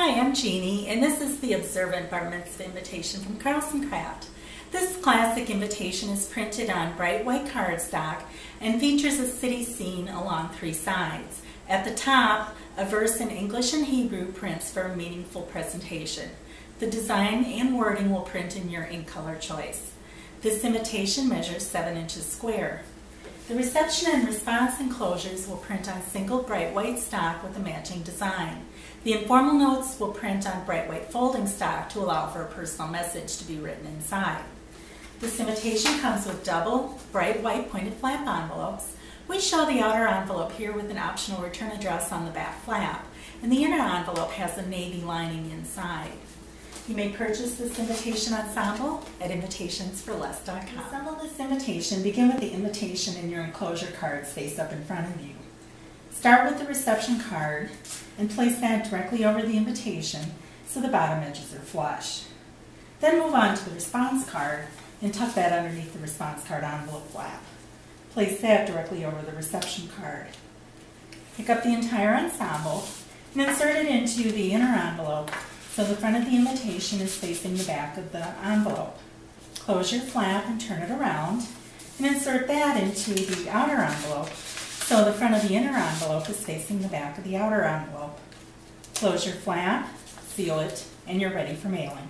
Hi, I'm Jeannie, and this is the Observant Bar Mitzvah invitation from Carlson Craft. This classic invitation is printed on bright white cardstock and features a city scene along three sides. At the top, a verse in English and Hebrew prints for a meaningful presentation. The design and wording will print in your ink color choice. This invitation measures 7 inches square. The reception and response enclosures will print on single bright white stock with a matching design. The informal notes will print on bright white folding stock to allow for a personal message to be written inside. This invitation comes with double bright white pointed flap envelopes. We show the outer envelope here with an optional return address on the back flap, and the inner envelope has a navy lining inside. You may purchase this invitation ensemble at Invitations4Less.com. Assemble this invitation, begin with the invitation in your enclosure cards face up in front of you. Start with the reception card and place that directly over the invitation so the bottom edges are flush. Then move on to the response card and tuck that underneath the response card envelope flap. Place that directly over the reception card. Pick up the entire ensemble and insert it into the inner envelope so the front of the invitation is facing the back of the envelope. Close your flap and turn it around and insert that into the outer envelope so the front of the inner envelope is facing the back of the outer envelope. Close your flap, seal it, and you're ready for mailing.